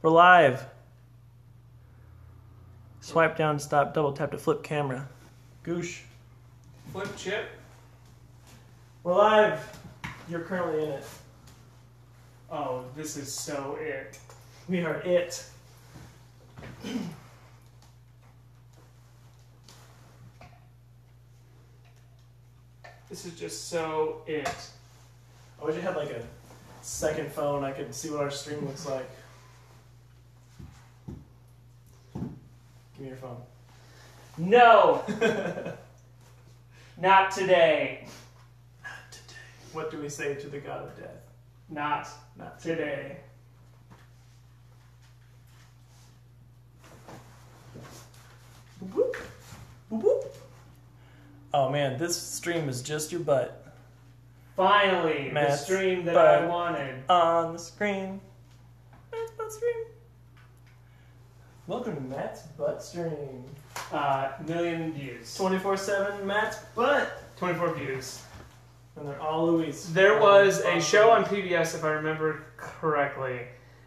We're live. Swipe down stop, double tap to flip camera. Goosh. Flip chip. We're live. You're currently in it. Oh, this is so it. We are it. This is just so it. I wish I had like a second phone. I could see what our stream looks like. Give me your phone. No, not today. What do we say to the god of death? Not Not today. Whoop, whoop. Oh man, this stream is just your butt Finally, the stream that. I wanted. on the screen. Matt's butt stream. Welcome to Matt's butt stream. Uh, million views. 24 7 Matt's butt. 24 views. And they're all Louis. There was a show on PBS, if I remember correctly,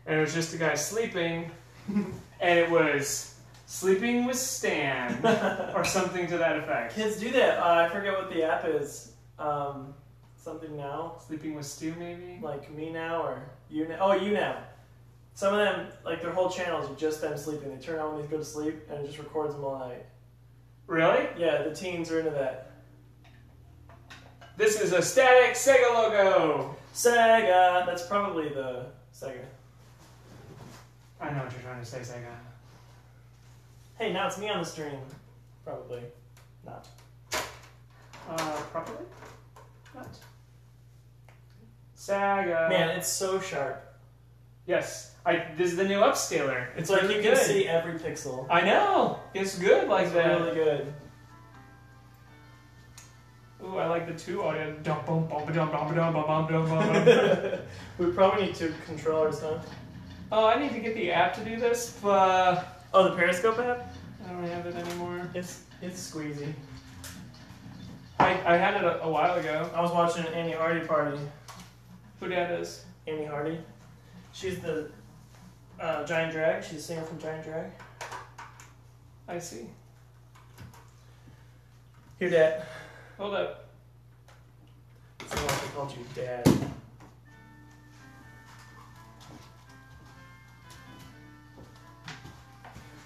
and it was just a guy sleeping, and it was sleeping with Stan, or something to that effect. Kids do that. Uh, I forget what the app is. Um, something now. Sleeping with Stu, maybe? Like me now or you now. Oh, you now. Some of them, like their whole channels are just them sleeping. They turn on when they go to sleep and it just records them all night. Really? Yeah, the teens are into that. This is a static Sega logo! Sega. That's probably the Sega. I know what you're trying to say, Sega. Hey, now it's me on the stream. Probably not. Uh, properly? Not. Saga. Man, it's so sharp. Yes. I. This is the new upscaler. It's like really you can good. see every pixel. I know. It's good like It's that. really good. Ooh, I like the two audio. We probably need two controllers, huh? Oh, I need to get the app to do this, but Oh, the Periscope app? I don't have it anymore. It's it's squeezy. I, I had it a, a while ago. I was watching an Annie Hardy party. Who that is? Annie Hardy. She's the uh, Giant Drag. She's a singer from Giant Drag. I see. Here, Dad. Hold up. Someone else called you Dad.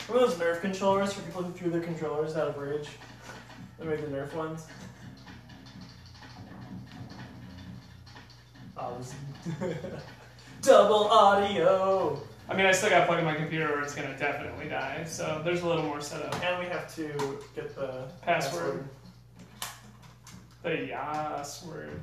Remember those Nerf controllers for people who threw their controllers out of Rage? They made the Nerf ones. Oh, double audio. I mean, I still gotta plug in my computer or it's gonna definitely die, so there's a little more setup. And we have to get the Password. The yas word.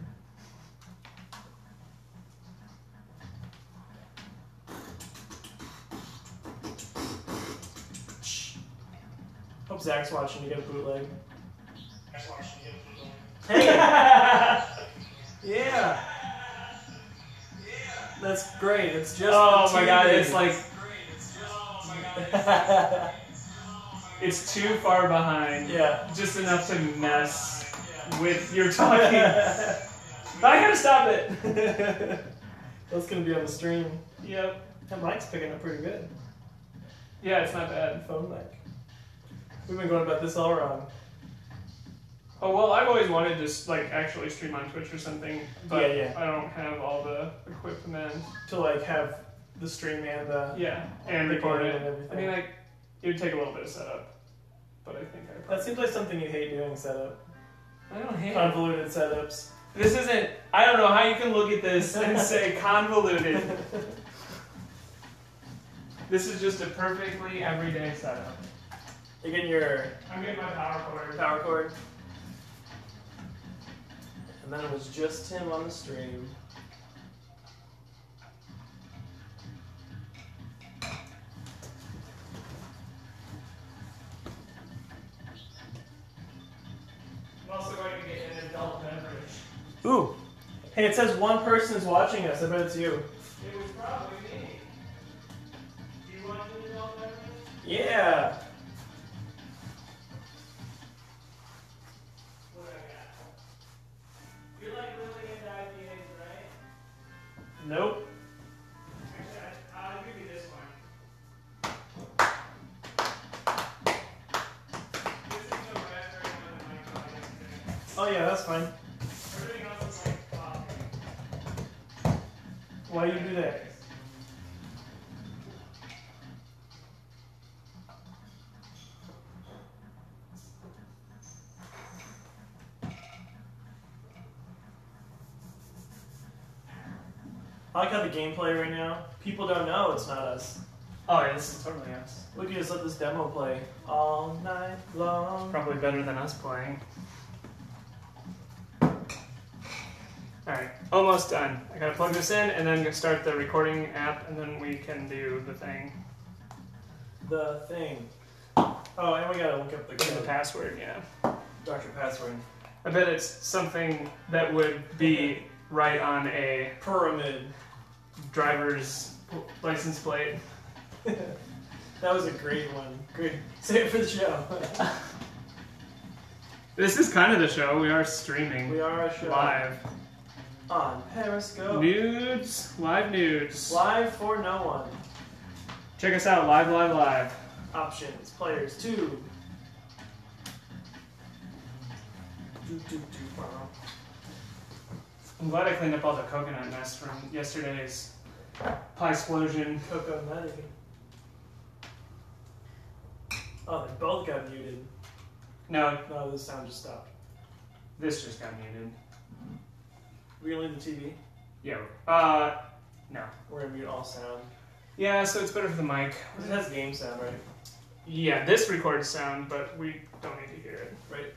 Hope Zach's watching to get a bootleg. Hey! Yeah. That's great. It's just. oh my god, it's like it's too far behind. yeah. Just enough to mess with your talking. I gotta stop it. That's gonna be on the stream. Yep. That mic's picking up pretty good. Yeah, it's not bad. Phone mic. We've been going about this all wrong. Oh well, I've always wanted to like actually stream on Twitch or something, but Yeah, yeah. I don't have all the equipment. To like have the stream and the. Yeah, and The record it. and everything. I mean, like it would take a little bit of setup, but I think I. That seems like something you hate doing setup. I don't hate. it. Convoluted setups. This isn't. I don't know how you can look at this and say convoluted. This is just a perfectly everyday setup. You get your I'm getting my power cord. power cord. And then it was just him on the stream. I'm also going to get an adult beverage. Ooh. Hey, it says one person is watching us. I bet it's you. It was probably me. Do you want an adult beverage? Yeah. How the gameplay right now. People don't know it's not us. Oh, yeah, this is totally us. We can just let this demo play all night long. Probably better than us playing. Alright, almost done. I gotta plug this in and then start the recording app and then we can do the thing. The thing. Oh, and we gotta look up the Look the password, yeah. Dr. Password. I bet it's something that would be right on a Pyramid. Driver's license plate. that was a great one. Great. Save it for the show. This is kind of the show. We are streaming we are a show live. on Periscope. Nudes, live nudes. Live for no one. Check us out, live, live, live. Options. Players two. Do, do, do. I'm glad I cleaned up all the coconut mess from yesterday's pie explosion. Coco Nutty. Oh, they both got muted. No, No, the sound just stopped. this just got muted. Leave the TV? Yeah. Uh, no. We're gonna mute all sound. Yeah, so it's better for the mic. It has game sound, right? Yeah, this records sound, but we don't need to hear it. Right.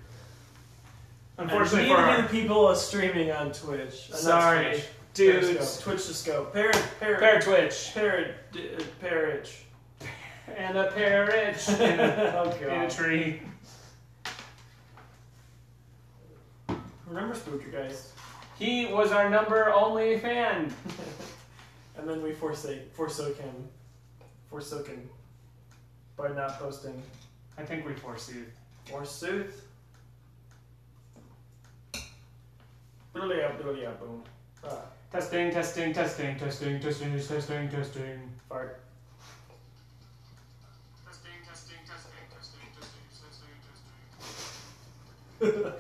Unfortunately and for we need our to the people streaming on Twitch. Uh, sorry Twitch. dudes, Periscope. Twitch to scope. Parrot, parrot, pair Twitch parrot, uh, parrot. and a parrot in a, oh in a tree. Remember Spooker, guys. He was our number only fan. and then we forsake, forsook him, forsook him by not posting. I think we forsooth. Forsooth. Doodly up, doodly up, boom. Ah, Testing, testing, testing, testing, testing, testing, testing. fart. Testing, testing, testing, testing, testing, testing testing.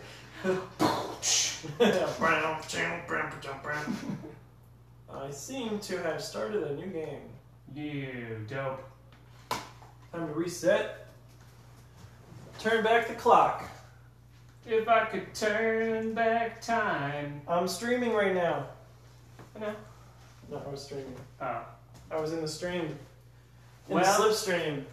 I seem to have started a new game. You dope. Time to reset. Turn back the clock. If I could turn back time. I'm streaming right now. Know. No, I was streaming. Oh. I was in the stream. In Well- the slipstream.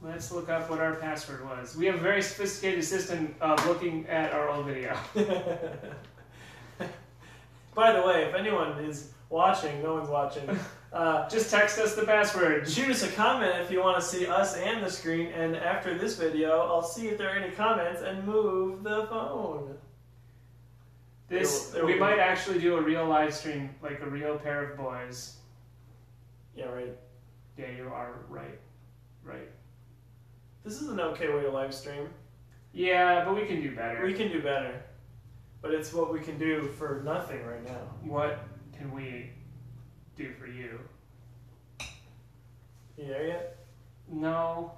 Let's look up what our password was. We have a very sophisticated system of looking at our old video. By the way, if anyone is watching, no one's watching. Uh, Just text us the password. shoot us a comment if you want to see us and the screen. And after this video, I'll see if there are any comments and move the phone. This There will- there we might actually do a real live stream, like a real pair of boys. Yeah, right. Yeah, you are right. Right. This is an okay way to live stream. Yeah, but we can do better. We can do better, but it's what we can do for nothing right now. What can we do for you? You there yet? No.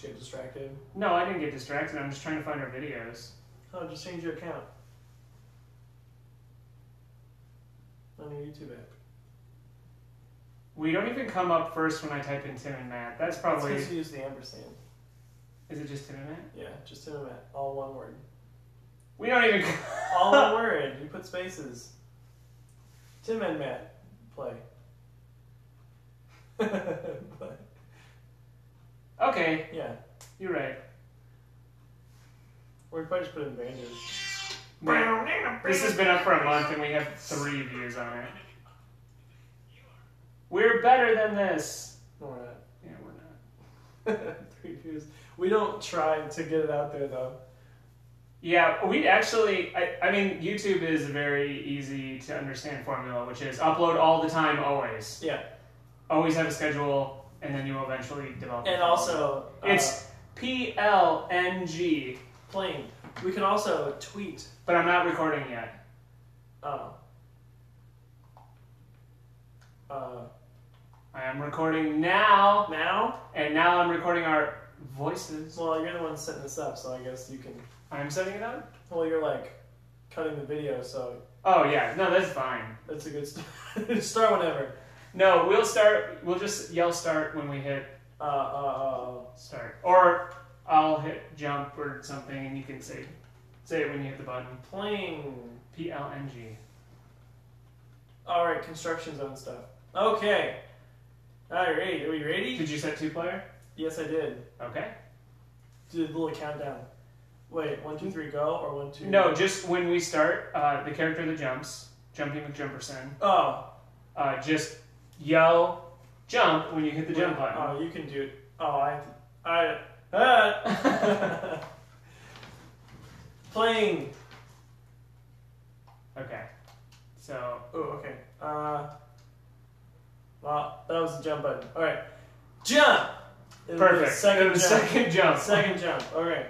Get distracted? No, I didn't get distracted. I'm just trying to find our videos. Oh, just change your account on your YouTube app. We don't even come up first when I type in Tim and Matt. That's probably. because you use the ampersand. Is it just Tim and Matt? Yeah, just Tim and Matt. All one word. We don't even. All one word. You put spaces. Tim and Matt play. but, Okay, yeah, you're right. we probably just put in bandages. This has been up for a month and we have three views on it. We're better than this. No, we're not. Yeah, we're not. Three views. We don't try to get it out there though. Yeah, we actually, I, I mean, YouTube is a very easy to understand formula, which is upload all the time, always. Yeah, Always have a schedule, and then you will eventually develop. and also uh, It's PLNG, plain. We can also tweet. but I'm not recording yet. Oh. Uh, I am recording now, now and now I'm recording our voices. Well, you're the one setting this up, so I guess you can. I'm setting it up. Well, you're like cutting the video, so Oh yeah, no, that's fine. that's a good st- start whenever. No, we'll start. We'll just yell start when we hit Uh, uh, uh, start, or I'll hit jump or something, and you can say say it when you hit the button. playing. P L N G. All right, construction zone stuff. Okay. All right, are we ready? Did you set two player? Yes, I did. Okay. Do the little countdown. Wait, one, two, three, go, or one, two. No, just when we start, uh, the character that jumps, Jumpy McJumperson, Oh. uh, just yell jump when you hit the jump button. Oh, you can do it. Oh, I. I. Ah. Playing. Okay. So Oh, okay. Uh. Well, that was the jump button. All right. Jump. The perfect. Second jump. second jump. Second jump. All right.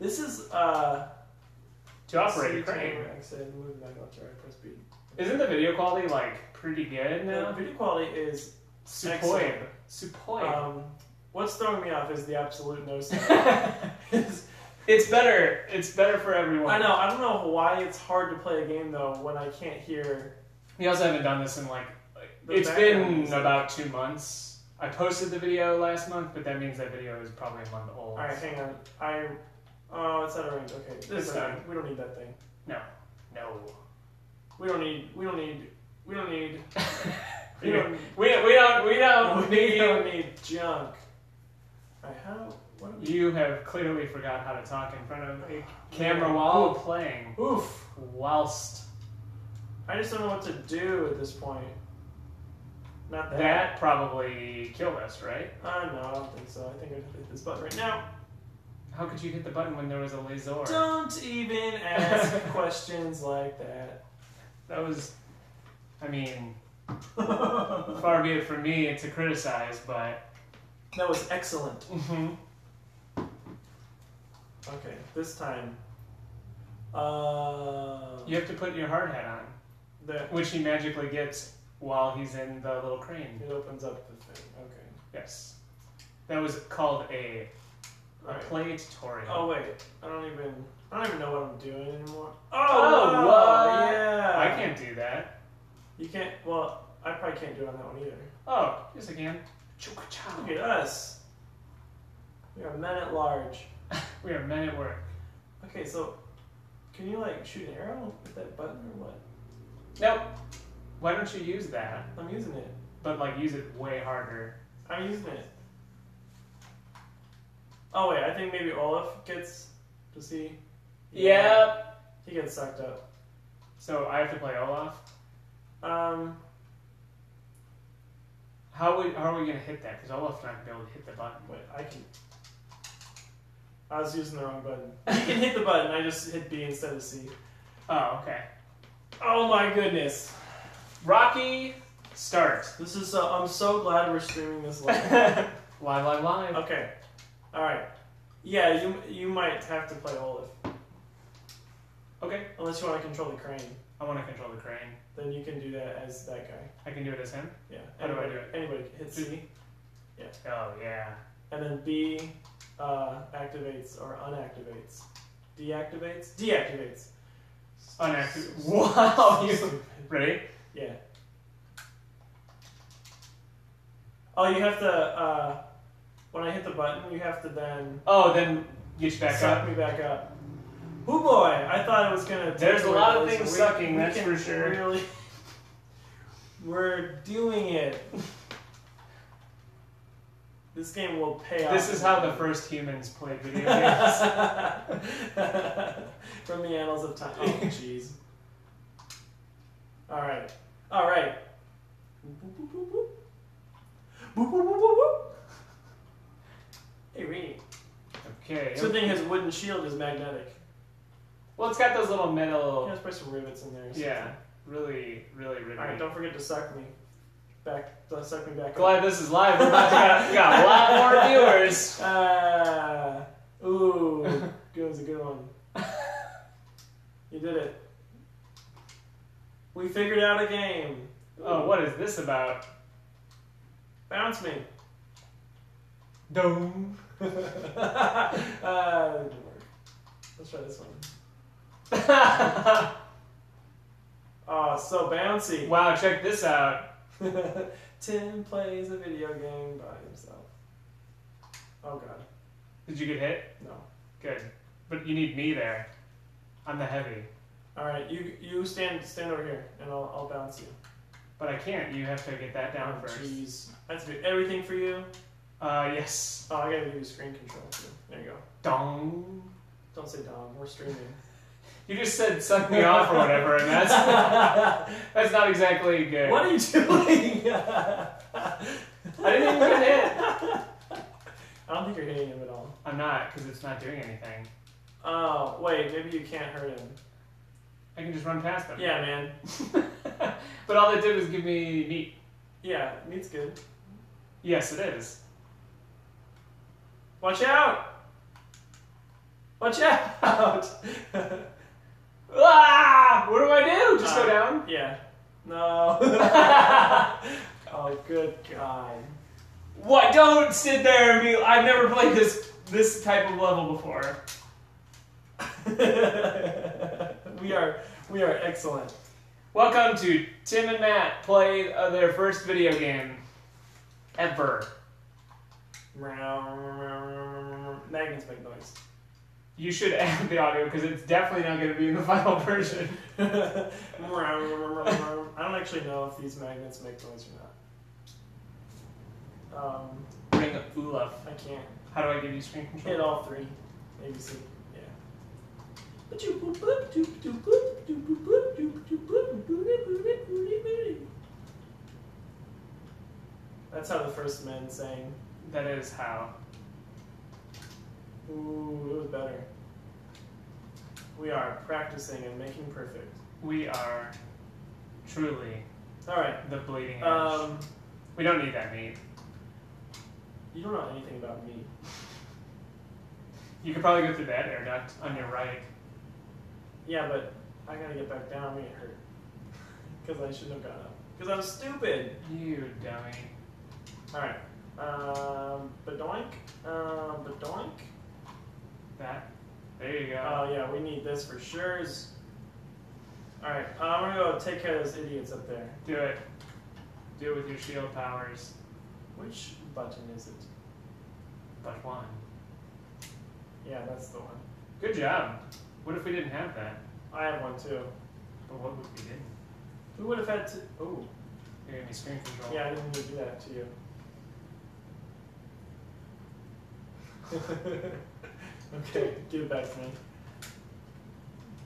This is uh. to operate a crane. I said move back up. Press B. Isn't the video quality like pretty good The now? video quality is Superb. excellent. Superb. Um, what's throwing me off is the absolute no sound. It's- it's better. It's better for everyone. I know. I don't know why it's hard to play a game though when I can't hear. We also haven't done this in like. The it's background been is- about two months. I posted the video last month, but that means that video is probably a month old. All right, hang on. I. Oh, it's out of range. Okay, this done. We don't need that thing. No. No. We don't need. We don't need. We don't need. we, We don't. we, we don't. We don't We need. don't need junk. I how. What? We, You have clearly forgot how to talk in front of a camera while playing. oof. Whilst I just don't know what to do at this point. Not that. that probably killed us, right? Uh, no, I don't think so. I think I have hit this button right now. How could you hit the button when there was a laser? Don't even ask questions like that. That was, I mean, far be it from me to criticize, but That was excellent. mhm. Okay, this time. Uh, you have to put your hard hat on, that which he magically gets while he's in the little crane. it opens up the thing. Okay. Yes, that was called a, a Alright. play tutorial. Oh wait, I don't even. I don't even know what I'm doing anymore. Oh, Oh, wow, yeah. I can't do that. You can't. Well, I probably can't do it on that one either. Oh, yes I can. Look at us. We are men at large. We are men at work. Okay, so can you like shoot an arrow with that button or what? Nope. Why don't you use that? I'm using it. But like use it way harder. I'm using it. Oh wait, I think maybe Olaf gets to see. Yep. He gets sucked up. So I have to play Olaf. Um, How, we, how are we gonna hit that? Because Olaf's not gonna be able to hit the button. wait, I can. I was using the wrong button. You can hit the button. I just hit B instead of C. Oh, okay. Oh my goodness! Rocky, start. This is so. I'm so glad we're streaming this live. live, live, live. okay. All right. Yeah, you you might have to play Olaf Okay. unless you want to control the crane. I want to control the crane. Then you can do that as that guy. I can do it as him. Yeah. How do I do it? Anybody hit C, Yeah. Oh yeah. and then B uh, activates or unactivates. Deactivates. Deactivates. Unactive. Wow. You Stupid. ready? Yeah. Oh, you have to. Uh, when I hit the button, you have to then Oh, then get you back suck up. me back up. Oh boy! I thought it was gonna. take There's a away lot of this. things sucking, that's can for sure. Really, we're doing it. This game will pay off. This is how the first humans played video games. From the annals of time. Oh, jeez. All right. All right. Boop, boop, boop, boop. Boop, boop, boop, boop, boop. Hey, Reedy. okay. This good thing his wooden shield is magnetic. Well, it's got those little You metal. let's put some rivets in there. or. Yeah. Really, really, really. All right. Don't forget to suck me. Back. Don't suck me back. up. Glad this is live. We're about to got, got a lot more viewers. Ah. Ooh. Good was a good one. You did it. We figured out a game. Oh, what is this about? Bounce me. Dome. uh, didn't work. Let's try this one. Oh, so bouncy. wow, check this out. Tim plays a video game by himself. Oh god, Did you get hit? no. Good. But you need me there. I'm the heavy. All right, you you stand stand over here, and I'll I'll bounce you. But I can't. You have to get that down Oh, first. Jeez, I have to do everything for you. Uh, yes. Oh, I gotta you screen control too. There you go. Dong. Don't say dong. We're streaming. You just said suck me off or whatever, and that's that's not exactly good. what are you doing? I didn't even get hit. I don't think you're hitting him at all. I'm not, because it's not doing anything. Oh wait, maybe you can't hurt him. I can just run past them. Yeah, man. But all it did was give me meat. Yeah, meat's good. Yes, it is. Watch out! Watch out! Ah! What do I do? Just go Uh, down? yeah. No. oh, good God. What? Don't sit there and be. I've never played this this type of level before. we are we are excellent. Welcome to Tim and Matt play uh, their first video game ever. Magnets make noise. You should add the audio because it's definitely not going to be in the final version. I don't actually know if these magnets make noise or not. Um, Bring up Olaf. I can't. How do I give you screen control? Hit all three. ABC. Yeah. That's how the first men sang. That is how. Ooh, it was better. We are practicing and making perfect. We are truly All right. the bleeding edge. Um, we don't need that meat. you don't know anything about meat. You could probably go through that air duct on your right. Yeah, but I gotta get back down. I'm gonna hurt. Because I shouldn't have gone up. Because I'm stupid. You dummy. Alright. Um, badoink. Um, badoink. That. There you go. Oh, yeah, we need this for sure. Alright, uh, I'm gonna go take care of those idiots up there. Do it. Do it with your shield powers. Which button is it? But one. Yeah, that's the one. Good job. What if we didn't have that? I have one too. But what would we didn't? Who would have had to. Oh, You gave me screen control. yeah, I didn't mean to do that to you. okay, give it back to me.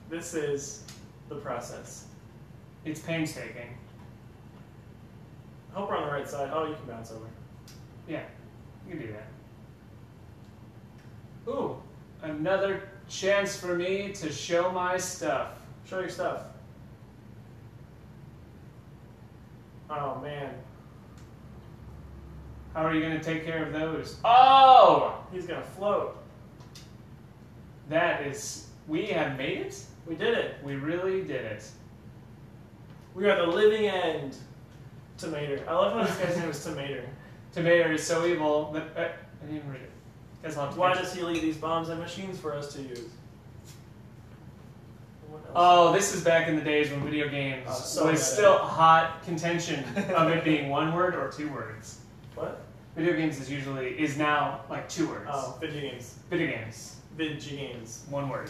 This is the process. It's painstaking. I hope we're on the right side. Oh, you can bounce over. Yeah, you can do that. Ooh, another chance for me to show my stuff. Show your stuff. Oh man, How are you going to take care of those? Oh! he's gonna float. That is. We have made it? We did it. We really did it. We are the living end. Tomato. I love how this guy's name is Tomato. Tomato is so evil that. Uh, I didn't even read it. Guys, I'll Why does he leave these bombs and machines for us to use? Oh, this is back in the days when video games Oh, so was still hot contention of it being one word or two words. What? Video games is usually is now like two words. Oh, video games. Video games, Games. one word.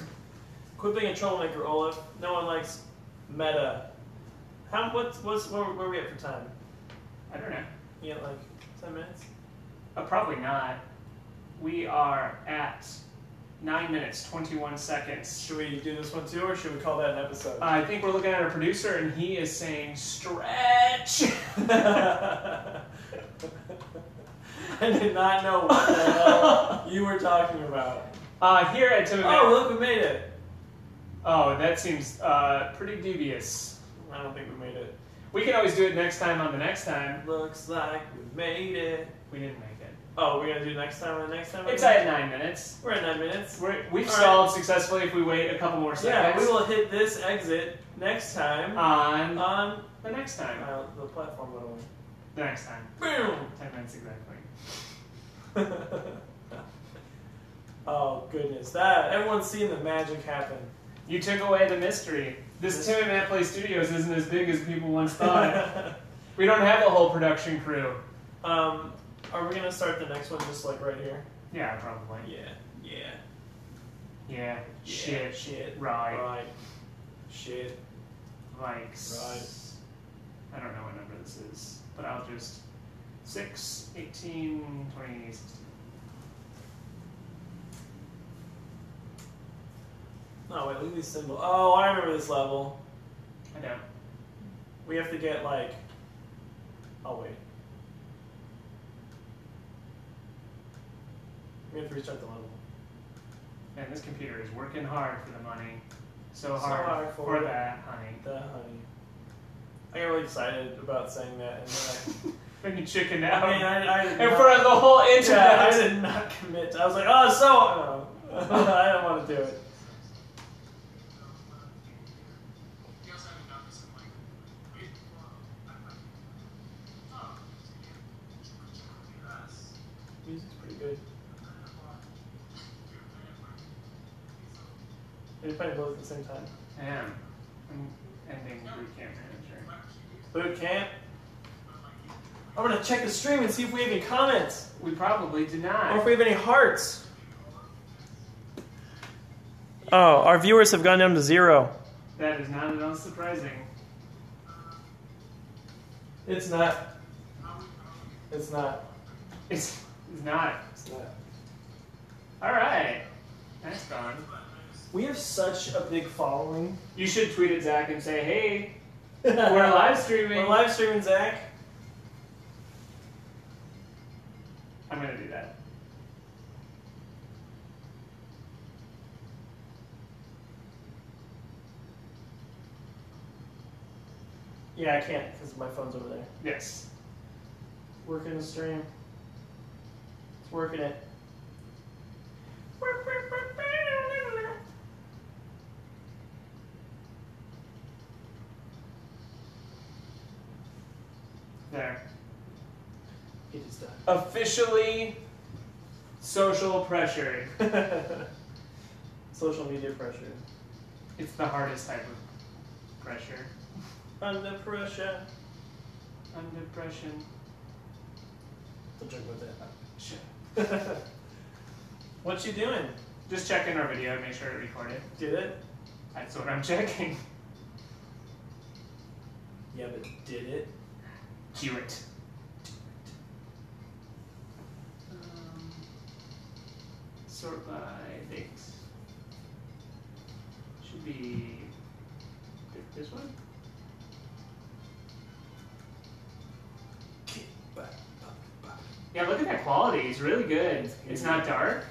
Quit being a troublemaker, Olaf. No one likes meta. How what's what's where, where are we at for time? I don't know. You got like ten minutes? Uh, probably not. We are at nine minutes twenty-one seconds. Should we do this one too, or should we call that an episode? I think we're looking at our producer, and he is saying stretch. I did not know what the hell you were talking about. Uh, here at Tim Oh, look, we made it. Oh, that seems uh, pretty dubious. I don't think we made it. We can always do it next time on the next time. Looks like we made it. We didn't make it. Oh, we're gonna do next time on the next time. It's at nine minutes. We're at nine minutes. We're, we've All stalled successfully if we wait a couple more seconds. Yeah, we will hit this exit next time On on the next time. uh, the platform. What The next time. Boom. Ten minutes exactly. oh goodness, that everyone's seen the magic happen. You took away the mystery. This Tim and Matt Play Studios isn't as big as people once thought. we don't have a whole production crew. um, are we gonna start the next one just like right here? Yeah, probably. Yeah, yeah. Yeah. Yeah, Shit. shit. Right. Right. Shit. Like. I don't know what number this is, but I'll just. 6, 18, 20, 16. No, wait, look at these symbols. Oh, I remember this level. I don't. We have to get like. Oh wait. We have to restart the level. Man, this computer is working hard for the money. So So hard, hard for, for that, honey. The honey. I got really excited about saying that, and then Then you chickened out. I mean, I, I in not- front of the whole internet. Yeah, I did not commit. I was like, oh, so. No. I don't want to do it. Music's pretty good. Are you playing both at the same time? I am. I'm ending boot camp manager. Boot camp. I'm gonna check the stream and see if we have any comments We probably do not. or if we have any hearts. Oh, our viewers have gone down to zero. That is not at all surprising. It's not. It's not. It's, it's not. It's not. All right. That's gone. We have such a big following. You should tweet at Zach and say, hey, we're live streaming. We're live streaming, Zach. I'm going to do that. Yeah, I can't because my phone's over there. Yes. Working the stream. It's working it. There. It is done. Officially social pressure. Social media pressure. It's the hardest type of pressure. Under pressure. Under pressure. Don't joke with Shit. that. what you doing? Just checking our video, make sure it recorded. Did it? That's what I'm checking. Yeah, but did it? Do it. Um, sort by date. Should be this one. Yeah, look at that quality. It's really good. It's not dark.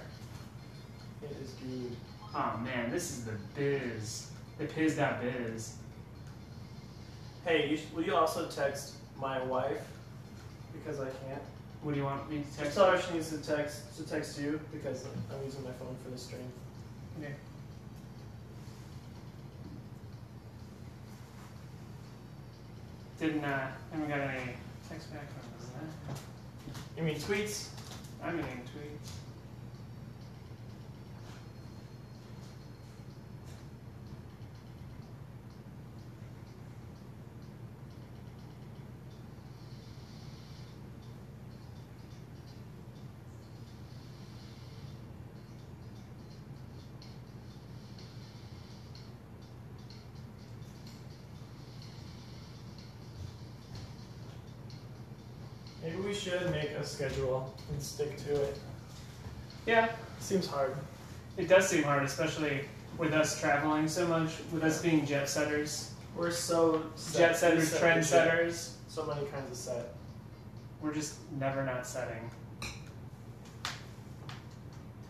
It is good. Oh man, this is the biz. The biz.biz. Hey, you sh- will you also text my wife? Because I can't. What do you want me to Just text? tell her she needs to text to text you because I'm using my phone for the stream. Okay. Didn't uh haven't got any text back from that. You mean tweets? I'm getting tweets. A schedule and stick to it. Yeah, Seems hard. it does seem hard, especially with us traveling so much, with us being jet setters, We're so set. jet setters, set trend setters. So many kinds of set. We're just never not setting.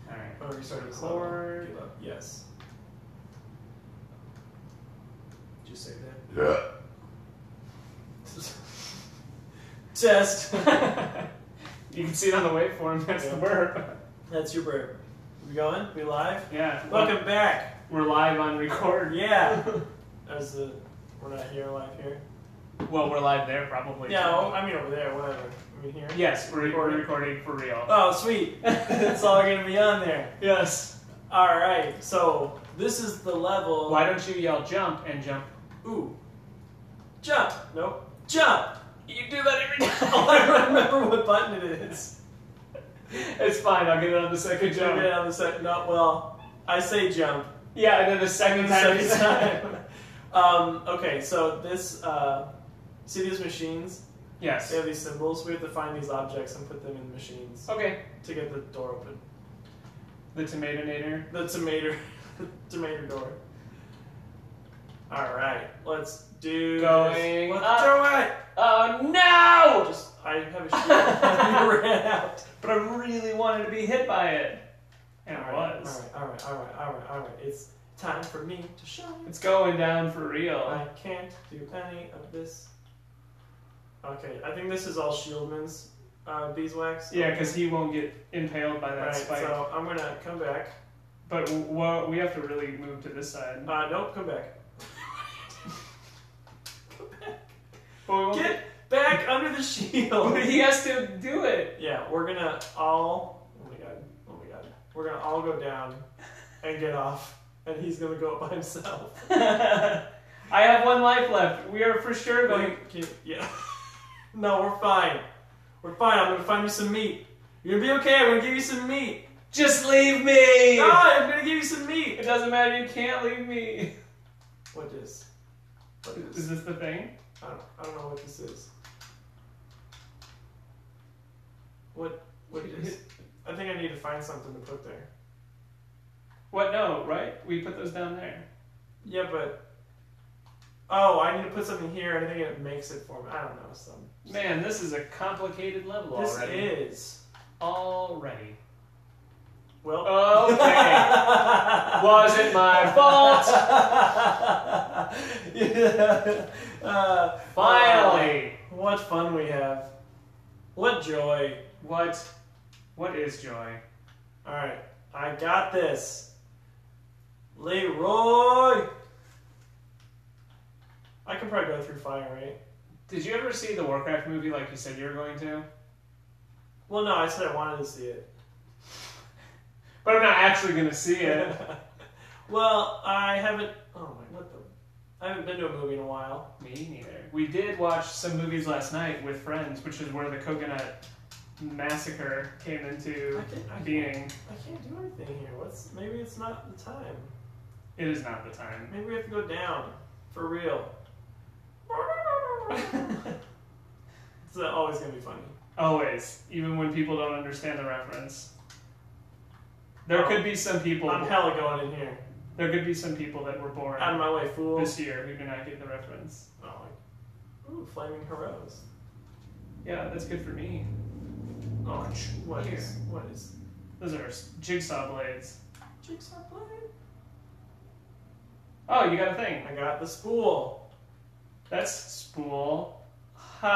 Alright. Oh, we started Record. Give up. Yes. Did you say that? Yeah. Test. you can see it on the waveform, that's the burp. That's your burp. We going? We live? Yeah. Welcome back. We're live on record. Yeah. As the we're not here live here. Well, we're live there probably. Yeah, well, I mean over there, whatever. I mean here. Yes, we're Recording. recording, recording for real. Oh, sweet. it's all gonna be on there. Yes. All right. So this is the level. Why don't you yell jump and jump? Ooh. Jump. Nope. Jump. You do that every time. I don't remember what button it is. It's fine. I'll get it on the second jump. Okay, on the second. No, well, I say jump. Yeah, and then the second time. Second time. um, okay, so this. Uh, see these machines? yes. They have these symbols. We have to find these objects and put them in the machines Okay. to get the door open. The tomatonator. The tomato, The tomato door. All right, let's do. Going This. Let's up. do it. Oh no! Just I have a shield. you ran out. But I really wanted to be hit by it, and it was. All right, all right, all right, all right, all right. It's time for me to shine. It's going down for real. I can't do any of this. Okay, I think this is all Shieldman's uh, beeswax. Yeah, because he won't get impaled by that Right, spike. so I'm gonna come back. But we have to really move to this side. Uh, nope, come back. come back. But Get back under the shield. But he has to do it. Yeah, we're gonna all. Oh my god. Oh my god. We're gonna all go down and get off, and he's gonna go up by himself. I have one life left. We are for sure going. Wait, can you- yeah. no, we're fine. We're fine. I'm gonna find you some meat. You're gonna be okay. I'm gonna give you some meat. Just leave me. No, I'm gonna give you some meat. It doesn't matter. You can't leave me. What is? What Is is? this the thing? I don't, I don't know what this is. What? What is? I think I need to find something to put there. What? No, right? We put those down there. Yeah, but. Oh, I need to put something here, I think it makes it for me. I don't know. Some. Man, this is a complicated level This already. is. Already. Well. Okay. Was it my fault? yeah. Uh, Finally. what fun we have. What joy. What? What is joy? Alright, I got this. Leroy! I can probably go through fire, right? Did you ever see the Warcraft movie like you said you were going to? Well, no, I said I wanted to see it. But I'm not actually going to see it. well, I haven't. Oh my, what the? I haven't been to a movie in a while. Me neither. We did watch some movies last night with friends, which is where the coconut massacre came I into can't, I, being. I can't do anything here. What's maybe it's not the time. It is not the time. Maybe we have to go down for real. it's uh, always gonna be funny. Always, even when people don't understand the reference. There Oh. could be some people. I'm hella going in here. There could be some people that were born Out of my way, fool. this year who do not get the reference. Oh, like, ooh, flaming heroes. Yeah, that's good for me. Oh, what Here. is? What is? Those are jigsaw blades. Jigsaw blade. Oh, you got a thing. I got the spool. That's spool. Ha!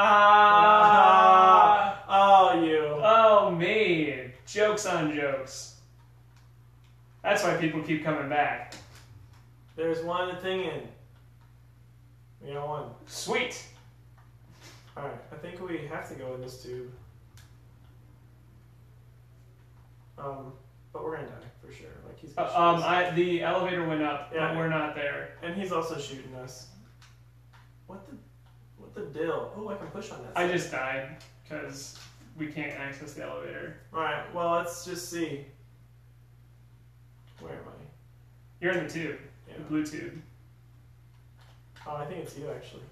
oh, you. Oh, me. Jokes on jokes. That's why people keep coming back. There's one thing in. We got one. Sweet. All right. I think we have to go in this tube. Um, but we're gonna die for sure. Like he's. Uh, um. I the elevator went up, Yeah. but we're not there. and he's also shooting us. What the? What the dill? Oh, I can push on that. I just died because we can't access the elevator. All right. Well, let's just see. Where am I? You're in the tube, Yeah. the blue tube. Oh, I think it's you actually.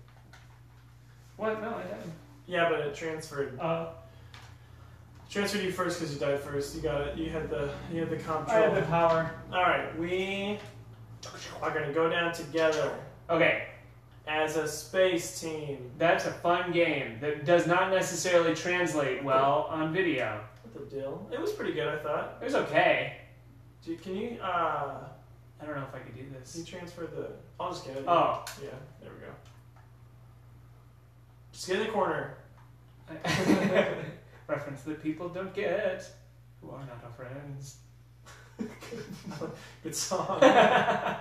What? No, I didn't. Yeah, but it transferred. Uh, Transferred you first because you died first. You got it. You had the you had the control. I had the power. All right, we are gonna go down together Okay, as a space team. that's a fun game that does not necessarily translate well on video. What the dill? It was pretty good, I thought. It was okay. Do, can you uh? I don't know if I could do this. Can you transfer the? I'll just get it. Oh. Yeah. There we go. Just get in the corner. Reference that people don't get, who are not our friends. Good song.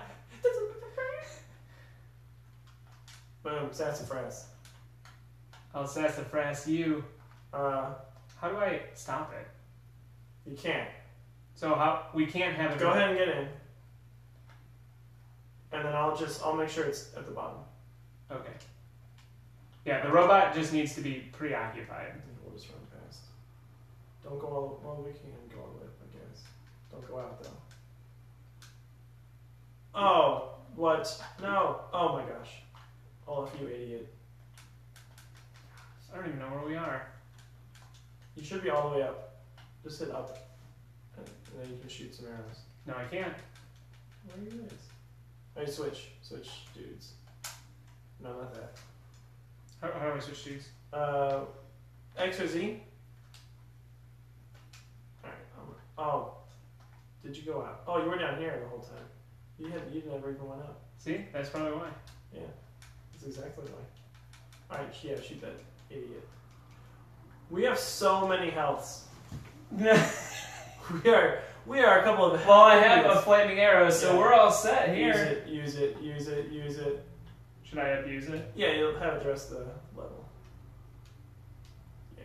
Boom, sassafras. I'll sassafras you. Uh, How do I stop it? you can't. So how we can't have it. Go ahead and get in. And then I'll just I'll make sure it's at the bottom. Okay. Yeah, the robot just needs to be preoccupied. We'll just run past. Don't go all well we can go all the way up, I guess. Don't go out though. Oh, what? No. Oh my gosh. Oh, all of you idiot. I don't even know where we are. You should be all the way up. Just hit up. And, and then you can shoot some arrows. No, I can't. Where are you guys? You switch. Switch dudes. No, not that. How, how do I switch these? Uh, X or Z? Alright, oh. Did you go out? Oh, you were down here the whole time. You had you never even went up. See, that's probably why. Yeah, that's exactly why. Alright, yeah, shoot that idiot. We have so many healths. We are we are a couple of well, I have a flaming arrow, so Yeah. we're all set here. Use it, use it, use it, use it. Should I abuse it? Yeah, you'll have addressed the level. Yeah.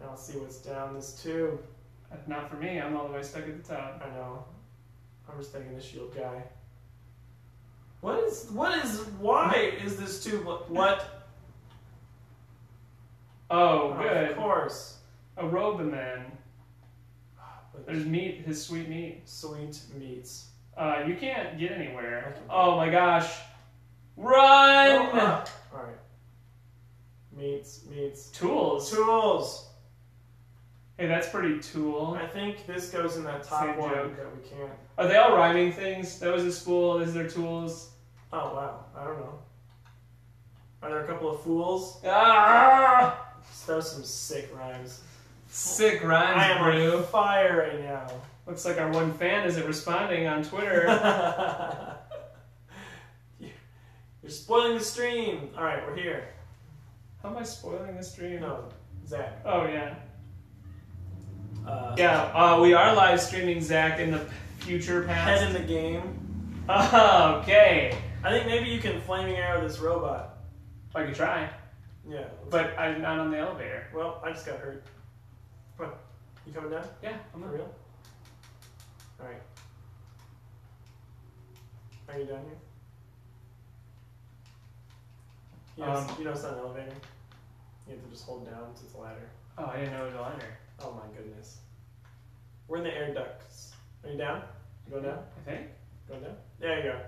Now let's see what's down this tube. Not for me. I'm all the way stuck at the top. I know. I'm just thinking the shield guy. What is what is why is this tube what? Oh, good. Of course. A Roboman. There's meat. His sweet meat. sweet meats. Uh, you can't get anywhere. Oh my gosh. Run! Go up. All right. Meats, meats, Tools. tools. Hey, that's pretty tool. I think this goes in that top Same one joke. that we can't. Are they all rhyming things? That was a spool. Is there tools? Oh wow, I don't know. Are there a couple of fools? Ah! Was some sick rhymes. Sick I rhymes, am brew. on fire right now. Looks like our one fan isn't responding on Twitter. You- You're spoiling the stream. All right, we're here. How am I spoiling the stream? No, Zach. Oh yeah. Uh, Yeah, uh, we are live streaming Zach in the future past. Head past. in the game. okay. I think maybe you can flaming arrow this robot. I could try, Yeah. but I'm not on the elevator. Well, I just got hurt. Come on. You coming down? Yeah, I'm For real? All right. Are you down here? You know, it's- Um, you know it's not an elevator. You have to just hold down to the ladder. Oh, I didn't know it was a ladder. Oh my goodness. We're in the air ducts. Are you down? You going down? I think. Going down? There you go.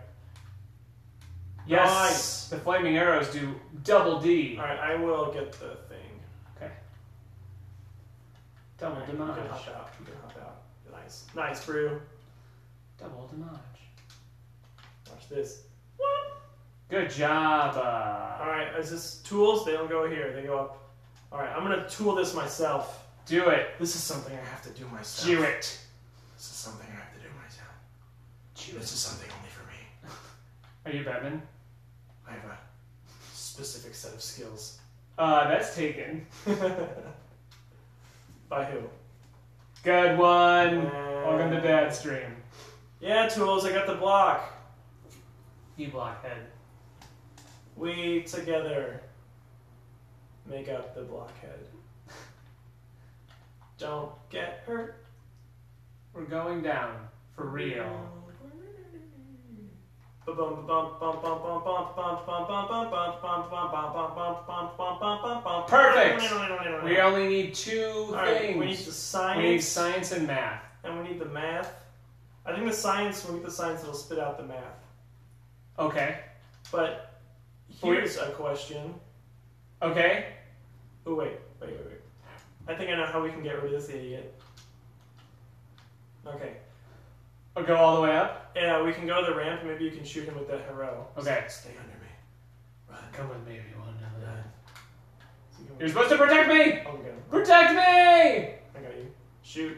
Yes. Nice. The flaming arrows do double D. All right, I will get the thing. Double All right, you can damage. hop out. You can hop out. Nice, nice, brew. Double damage. Watch this. What? Good job. All Uh, right, is this tools? They don't go here. They go up. All right, I'm gonna tool this myself. do it. This is something I have to do myself. Do it. This is something I have to do myself. Do This is something only for me. Are you Batman? I have a specific set of skills. Uh, that's taken. By who? Good one. Uh, Welcome to Dad Stream. Yeah, tools. I got the block. You blockhead. We together make up the blockhead. Don't get hurt. We're going down for real. Perfect. We only need two things. we need the science, We need science and math. and we need the math. I think the science, when we get the science, it'll spit out the math. Okay. But here's a question. Okay. Oh wait, wait, wait, wait. I think I know how we can get rid of this idiot. Okay. I'll go all the way up. Yeah, we can go to the ramp. Maybe you can shoot him with that hero. Okay. Stay under me. Run. Come with me if you want to know Run. You can- You're supposed to protect me! Oh, we. Protect me! I got you. Shoot.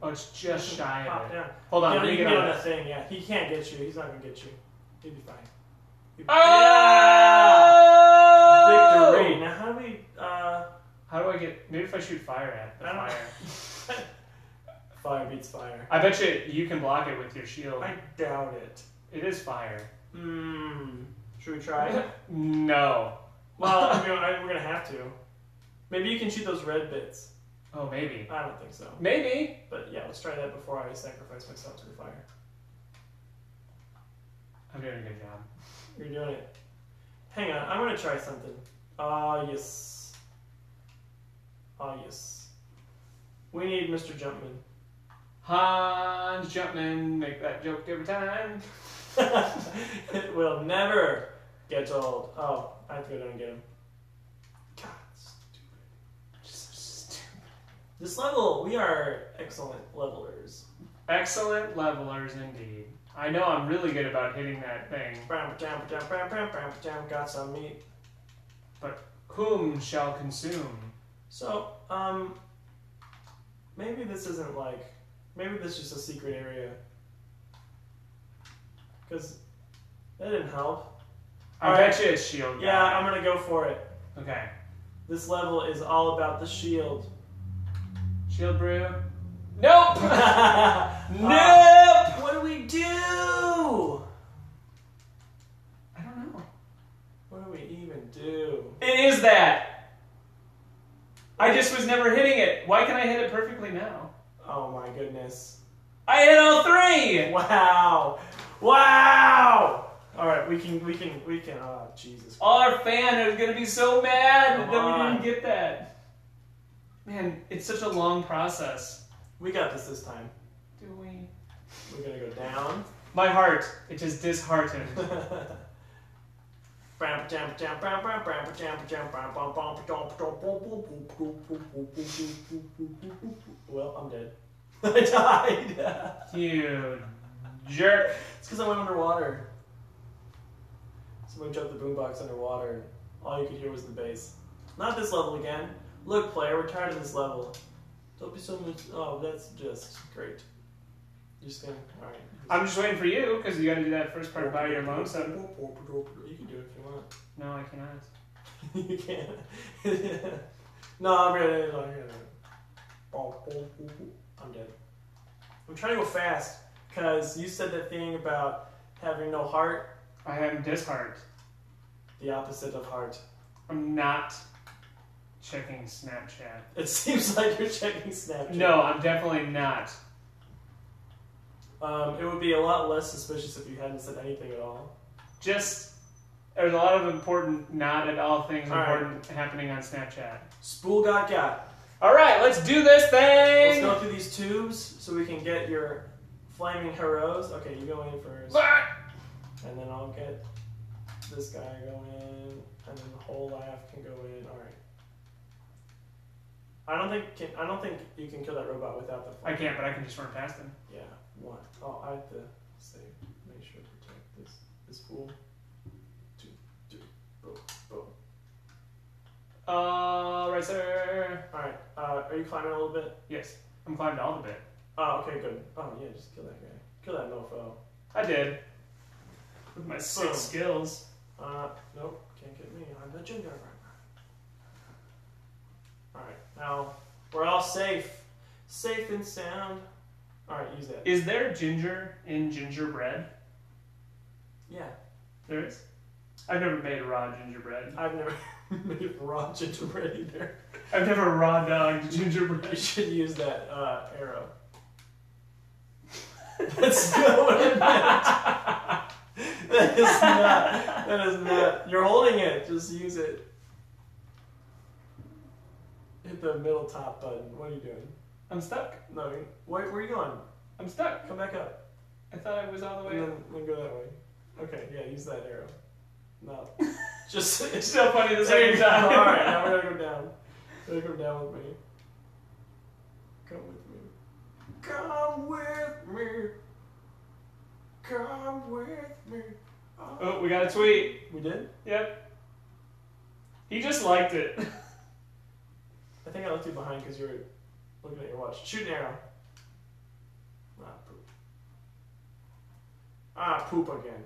Oh, it's just shy of it. down. Hold on, yeah, let me you get can get on on that thing. Yeah, he can't get you. He's not gonna get you. He'll be fine. He'll- Oh! Victory. Now, how do we? Uh, How do I get? Maybe if I shoot fire at the fire. fire beats fire. I bet you you can block it with your shield. I doubt it. It is fire. Hmm. Should we try? No. well, I mean, I, we're gonna have to. Maybe you can shoot those red bits. Oh, maybe. I don't think so. Maybe. But yeah, let's try that before I sacrifice myself to the fire. I'm doing a good job. You're doing it. Hang on, I'm gonna try something. Ah, yes. Ah, yes. We need Mr. Jumpman. Hans Jumpman, make that joke every time. it will never get old. Oh, I have to go down and get him. God, stupid. Just so stupid. This level, we are excellent levelers. Excellent levelers indeed. I know I'm really good about hitting that thing. Got some meat. But whom shall consume? So, um, maybe this isn't like, maybe this is just a secret area. Because that didn't help. I bet you it's shield. Yeah, I'm gonna go for it. Okay. This level is all about the shield. Shield brew. Nope. Uh, nope. what do we do? I don't know. What do we even do? It is that. I just was never hitting it. Why can I hit it perfectly now? Oh my goodness. I hit all three. Wow. Wow. All right, we can, we can, we can. Oh Jesus. Our fan is gonna be so mad Come that on. we didn't get that. Man, it's such a long process. We got this this time. Do we? We're gonna go down. My heart, it is disheartened. well, I'm dead. I died. you jerk. it's because I went underwater. Someone jumped the boombox underwater, and all you could hear was the bass. Not this level again. Look, player, we're tired of this level. Don't be so much. Oh, that's just great. You're just gonna. Alright. I'm just waiting for you because you got to do that first part by your lonesome. You can do it if you want. No, I cannot. you can't. no, I'm ready. I'm ready. I'm dead. I'm trying to go fast because you said that thing about having no heart, I am disheart. the opposite of heart. I'm not checking Snapchat. It seems like you're checking Snapchat. No, I'm definitely not. Um, it would be a lot less suspicious if you hadn't said anything at all. Just there's a lot of important, not at all things All right. important happening on Snapchat. Spool got got. All right, let's do this thing Let's thing. go through these tubes so we can get your flaming heroes. Okay, you go in first. And then I'll get this guy going, and then the whole laugh can go in. All right. I don't think can, I don't think you can kill that robot without the. I can't, but I can just run past him. Yeah. One. Oh, I have to save. Make sure to protect this this fool. Two. Two. Boom. Boom. All right, sir. All right. Uh, are you climbing a little bit? Yes, I'm climbing all the bit. Oh, okay, good. Oh yeah, just kill that guy. Kill that mofo. I did. With my six Boom. skills. Uh, nope, can't get me. I'm the ginger. Alright, now we're all safe. Safe and sound. Alright, use that. Is there ginger in gingerbread? Yeah, There is. I've never made a raw gingerbread. I've never raw gingerbread either. I've never raw dogged gingerbread. You should use that uh, arrow. That's not what I meant. That is not. That is not. You're holding it. Just use it. Hit the middle top button. What are you doing? I'm stuck. No, where, where are you going? I'm stuck. Come back up. I thought I was all the And way then, up. then go that way. Okay, yeah, use that arrow. No. Just It's so funny the second time. Alright, now we're gonna go down. We're gonna come down with me. Come with me. Come with me. Come with me. Oh, we got a tweet. We did? Yep. He just liked it. I think I left you behind because you were looking at your watch. Shoot an arrow. Ah, poop. Ah, poop again.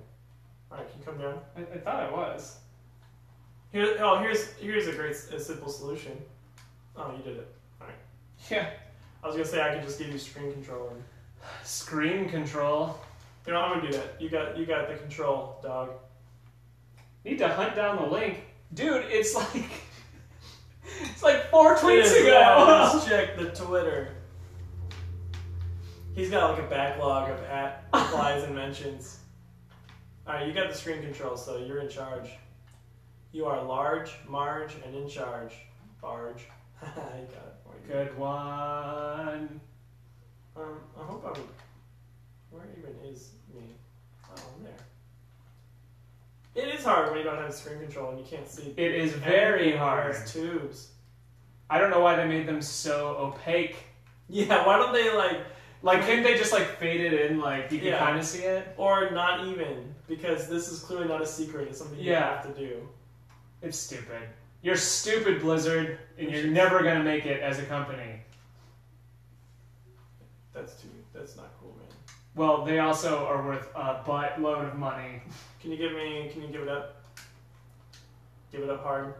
Alright, can you come down? I, I thought I was. Here, oh, here's here's a great, a simple solution. Oh, you did it. Alright. Yeah. I was gonna say I could just give you screen control. And, Screen control. you know, I'm gonna do that. You got you got the control, dog. Need to hunt down the link. Dude, it's like It's like four tweets ago. Let's check the Twitter. He's got like a backlog of at replies and mentions. Alright, you got the screen control, so you're in charge. You are large, Marge, and in charge. Barge. you got it. Good one. Um, I hope I'm. Where even is me? Oh, I'm there. It is hard when you don't have screen control and you can't see. It is very hard. those Tubes. I don't know why they made them so opaque. Yeah, why don't they like, Like, couldn't they just like fade it in? Like, you can Yeah. kind of see it. or not even? Because this is clearly not a secret. It's something you Yeah. have to do. It's stupid. You're stupid, Blizzard, and you're never gonna make it as a company. That's too. That's not cool, man. Well, they also are worth a buttload of money. Can you give me? Can you give it up? Give it up hard.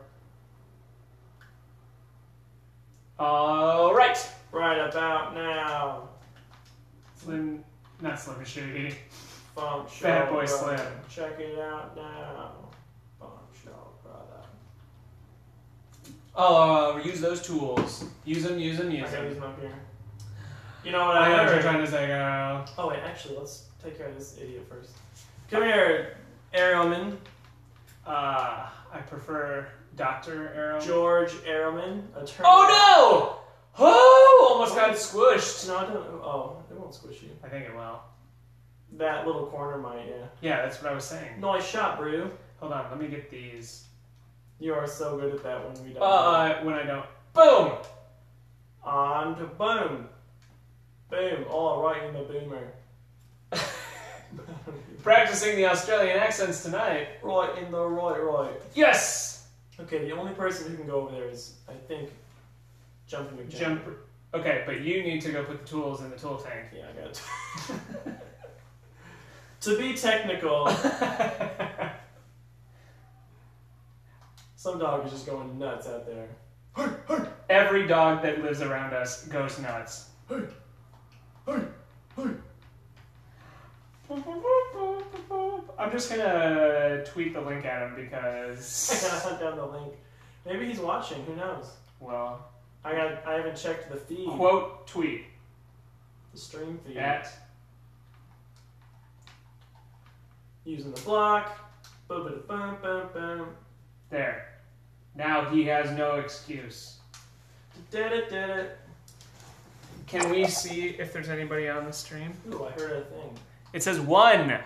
All right, Right about now. Slim, not Slim Shady. Funk Fat Show Boy brother. Slim. Check it out now. Funk Show brother. Oh, uh, use those tools. Use them, use them, use gotta use them. them up here. You know what I I know what you're trying to say, girl. Oh wait, actually, let's take care of this idiot first. Come here, Arrowman. Uh, I prefer Doctor Arrow. George Arrowman, attorney. Oh no! Oh, almost got squished. No, I don't. Oh, it won't squish you. I think it will. That little corner might, yeah. Yeah, that's what I was saying. Nice shot, Brew. Hold on, let me get these. You are so good at that when we don't. Uh, when I don't. Boom! On to boom. Boom. All right in the boomer. Practicing the Australian accents tonight. right in the right, right. Yes! Okay, the only person who can go over there is, I think, Jumping McJump. Jump. Okay, but you need to go put the tools in the tool tank. Yeah, I got it. to be technical, some dog is just going nuts out there. Every dog that lives around us goes nuts. I'm just gonna tweet the link at him because I gotta hunt down the link. Maybe he's watching. Who knows? well, I got. I haven't checked the feed, quote tweet the stream feed. at Using the block. Boom, boom, boom, there. Now he has no excuse. Did it, did it. Can we see if there's anybody on the stream? Ooh, I heard a thing. It says one,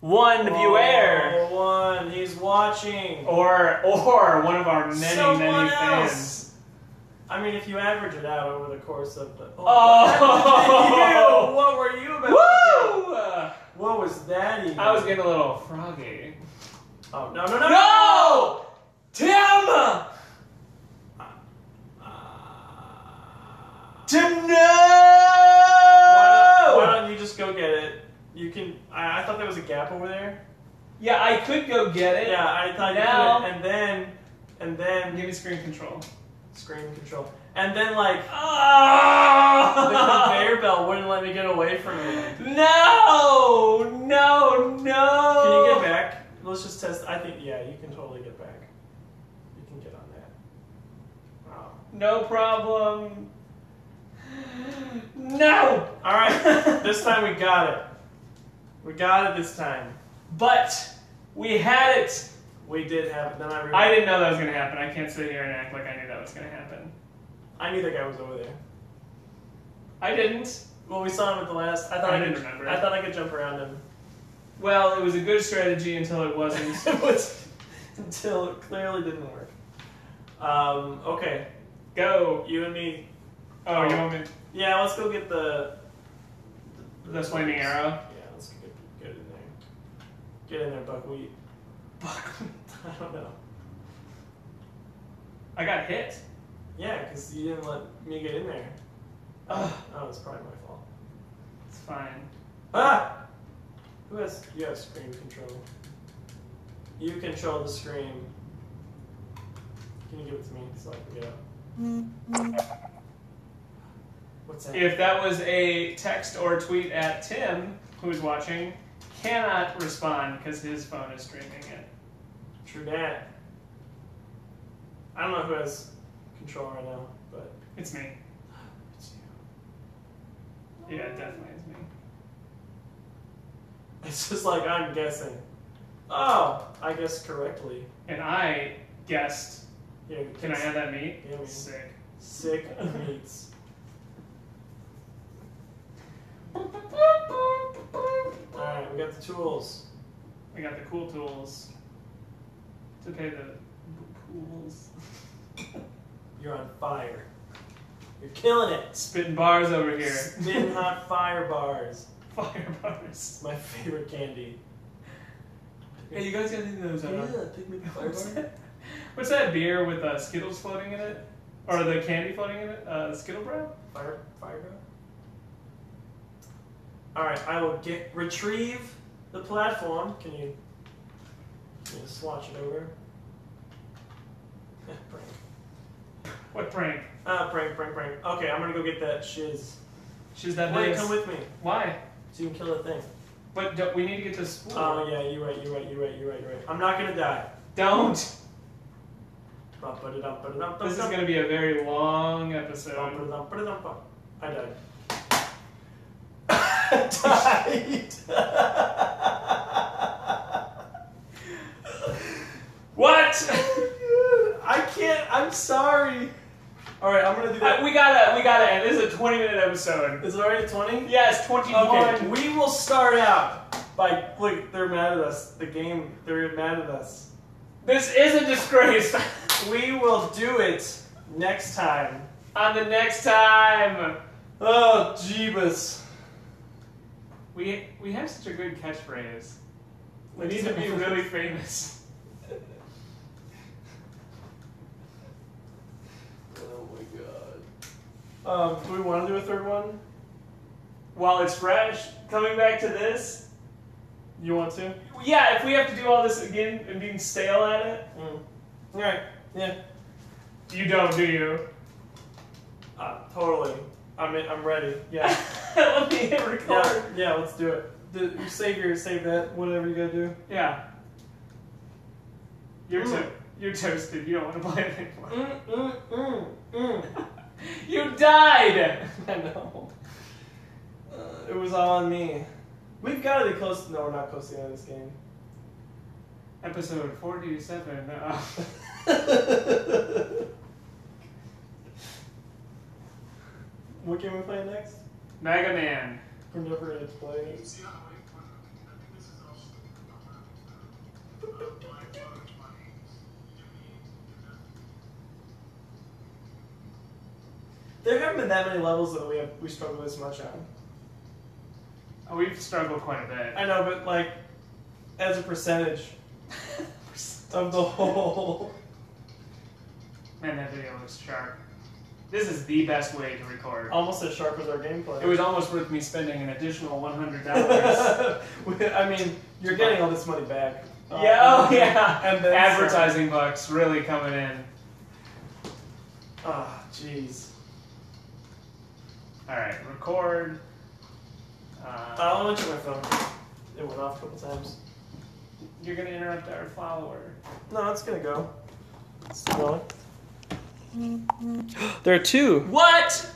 one viewer, Oh, one. He's watching. or or one of our many Someone many fans. I mean, if you average it out over the course of the. Oh. what were you about? Woo! What was that even? I was getting a little froggy. Oh no no no No, Tim. Uh, uh, Tim, no! Why don't, why don't you just go get it? You can. I, I thought there was a gap over there. Yeah, I could go get it. Yeah, I thought Now- you could. And then, and then Give me screen control. screen control. And then like ah! the Oh! conveyor belt wouldn't let me get away from it. No! No! No! Can you get back? Let's just test. I think yeah, you can totally get back. You can get on that. Wow. No problem. No! All right, this time we got it. We got it this time. But we had it. We did have it. Then I realized I didn't know that was gonna happen. I can't sit here and act like I knew that was gonna happen. I knew that guy was over there. I didn't. Well, we saw him at the last. I thought I I, didn't could. remember. I thought I could jump around him. Well, it was a good strategy until it wasn't. it was until it clearly didn't work. Um, okay, Go. you and me. Oh, you want me? Yeah, let's go get the. The flaming arrow. Yeah, let's get, get in there. Get in there, buckwheat. buckwheat. I don't know. I got hit. Yeah, because you didn't let me get in there. Ugh. Oh, it's probably my fault. It's fine. Ah! Who has you have screen control? You control the screen. Can you give it to me so I can get up? What's that? If that was a text or tweet at Tim, who's watching, cannot respond because his phone is streaming it. True that. I don't know who has control right now, but It's me. it's you. Yeah, it definitely is me. It's just like I'm guessing. Oh, I guessed correctly. And I guessed. Here, Can I have that meat? Yeah, we- Sick. Sick meats. Alright, we got the tools. We got the cool tools to pay the pools. You're on fire. You're killing it. Spitting bars over here. Spin hot fire bars. Fire bars. My favorite candy. Hey, you guys got any of those? Yeah, Uh, pick me fire what's, bar. that? what's that beer with uh, Skittles floating in it? Or the candy floating in it? Uh, Skittlebrau? Fire, fire bro. Alright, I will get retrieve the platform. Can you, can you swatch it over? Yeah, prank. What prank? Ah, prank, prank, prank. Okay, I'm gonna go get that shiz. Shiz that Wait, come with me Why? so you can kill the thing. But do we need to get to spool. Oh yeah, you're right, you're right, you're right, you're right, you're right. I'm not gonna die. Don't. This is going to be a very long episode. I died. What? I can't. I'm sorry. All right, I'm gonna do that. Uh, we gotta, we gotta end. This is a 20 minute episode. Is it already 20? Yes, 21. Okay, we will start out by look. They're mad at us. The game. They're mad at us. This is a disgrace. We will do it next time. On the next time. Oh, Jeebus. We we have such a good catchphrase. We need to be really famous. Oh my god. Um, do we want to do a third one? While it's fresh, coming back to this. You want to? Yeah, if we have to do all this again and being stale at it, Mm. All right. Yeah. you don't, do you? Uh, totally. I'm in, I'm ready. Yeah. Let me hit record. yeah. Yeah. Let's do it. Do, save your save that. Whatever you gotta do. Yeah. You're Mm. to- you're toasted. You don't want to play it anymore. Mm mm mm mm. You died. I know. Uh, it was all on me. We've got to be close. No, we're not close to the end of this game. Episode forty-seven. Uh, what game are we playing next? Mega Man. We're never gonna play it. There haven't been that many levels that we have we struggle this much on. Oh, we've struggled quite a bit. I know, but like, as a percentage of the whole. Man, that video looks sharp. This is the best way to record. Almost as sharp as our gameplay. It was almost worth me spending an additional one hundred dollars. I mean, you're getting all this money back. Yeah. Oh yeah. And then Advertising bucks really coming in. Ah, jeez. All right, record. Uh, Uh, I'll let you my phone. It went off a couple times. you're gonna interrupt our follower. No, it's gonna go. It's going. there are two. What?